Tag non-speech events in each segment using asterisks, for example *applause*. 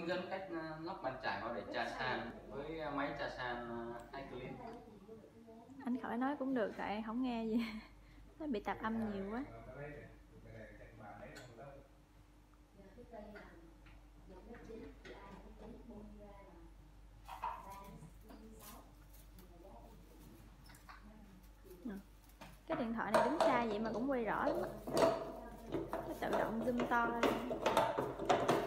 hướng dẫn cách ờ, lắp bàn chải vào để trà sàn với ờ, máy trà sàn ờ, iClean anh khỏi nói cũng được tại em không nghe gì. *laughs* Nó bị tạp âm nhiều quá. Ừ. cái điện thoại này đứng xa vậy mà cũng quay rõ lắm. Á nó tự động zoom to lên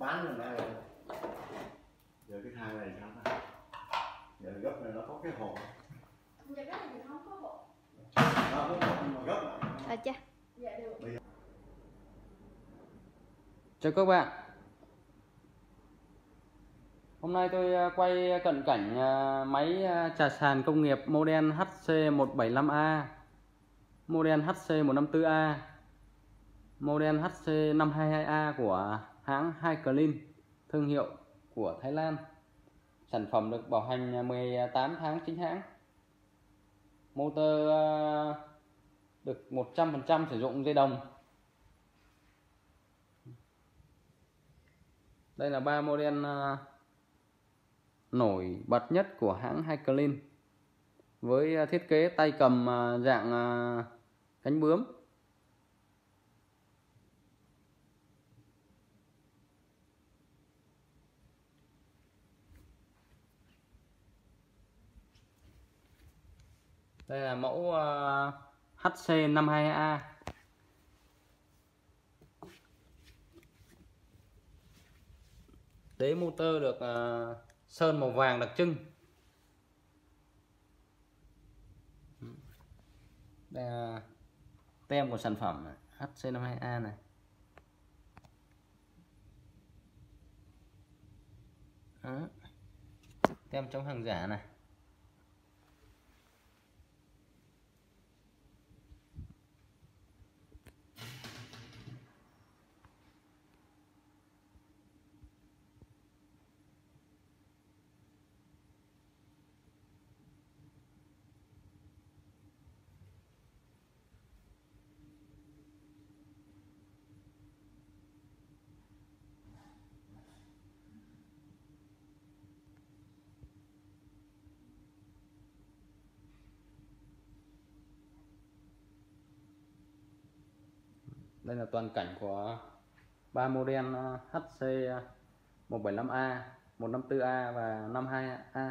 bán rồi đây rồi. Giờ cái thang này sao ta? Giờ gấp này nó có cái hộp. Nó có hộp. Mà gấp. À cha Chào các bạn. Hôm nay tôi ờ, quay cận cảnh ờ, máy ờ, trà sàn công nghiệp model HC175A Model HC154A Model HC522A của hãng Hyclean Thương hiệu của Thái Lan. Sản phẩm được bảo hành 18 tháng chính hãng. Motor à, được 100% sử dụng dây đồng. Đây là ba model à, nổi bật nhất của hãng Hyclean với à, thiết kế tay cầm dạng cánh bướm. Đây là mẫu ờ, uh, HC52A đế motor được uh, sơn màu vàng đặc trưng. Đây là tem của sản phẩm này, HC52A này. Đó. tem chống hàng giả này. Đây là toàn cảnh của ba model HC 175A 154A và 52A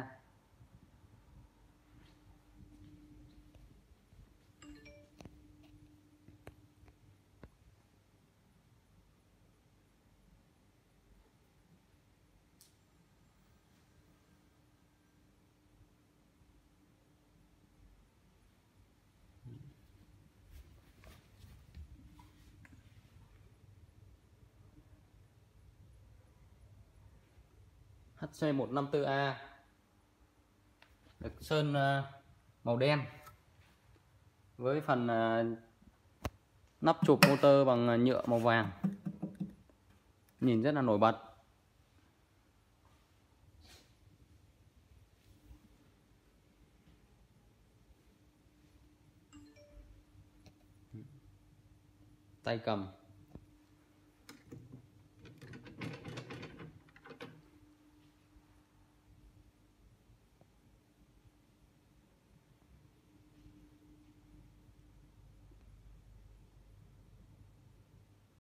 HC154A được sơn ờ, màu đen. Với phần ờ, nắp chụp motor bằng ờ, nhựa màu vàng. Nhìn rất là nổi bật. Tay cầm.